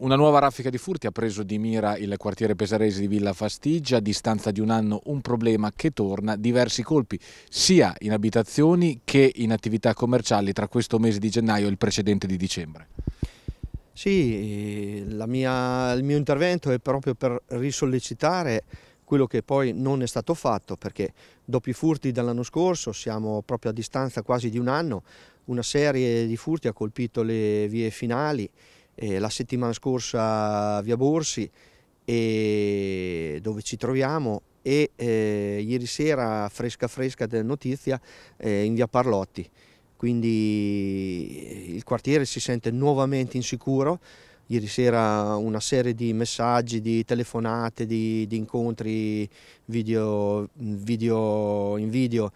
Una nuova raffica di furti ha preso di mira il quartiere pesarese di Villa Fastigia, a distanza di un anno un problema che torna, diversi colpi sia in abitazioni che in attività commerciali tra questo mese di gennaio e il precedente di dicembre. Sì, mia, il mio intervento è proprio per risollecitare quello che poi non è stato fatto perché dopo i furti dell'anno scorso siamo proprio a distanza quasi di un anno, una serie di furti ha colpito le vie finali eh, la settimana scorsa via Borsi e dove ci troviamo e eh, ieri sera fresca fresca della notizia eh, in via Parlotti. Quindi il quartiere si sente nuovamente insicuro. Ieri sera una serie di messaggi, di telefonate, di, di incontri video, video in video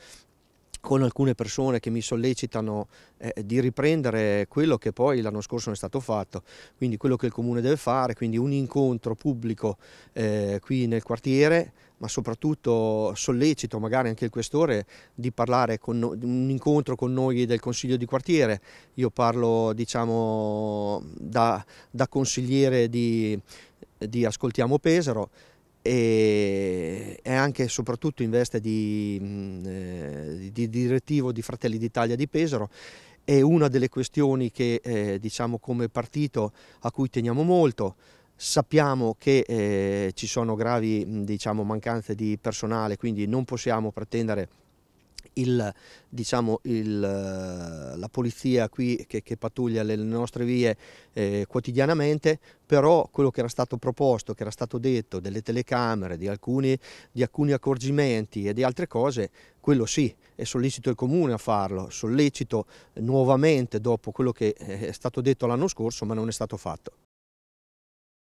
con alcune persone che mi sollecitano eh, di riprendere quello che poi l'anno scorso non è stato fatto, quindi quello che il comune deve fare, quindi un incontro pubblico eh, qui nel quartiere, ma soprattutto sollecito magari anche il questore di parlare con un incontro con noi del consiglio di quartiere. Io parlo diciamo da, da consigliere di, di Ascoltiamo Pesaro e, anche e soprattutto in veste di, mm, eh, di direttivo di Fratelli d'Italia di Pesaro è una delle questioni che eh, diciamo come partito a cui teniamo molto. Sappiamo che eh, ci sono gravi mm, diciamo, mancanze di personale, quindi non possiamo pretendere il, diciamo, il, la polizia qui che, che, pattuglia le nostre vie eh, quotidianamente, però quello che era stato proposto, che era stato detto delle telecamere, di alcuni, di alcuni accorgimenti e di altre cose, quello sì, e sollecito il comune a farlo, sollecito nuovamente dopo quello che è stato detto l'anno scorso ma non è stato fatto.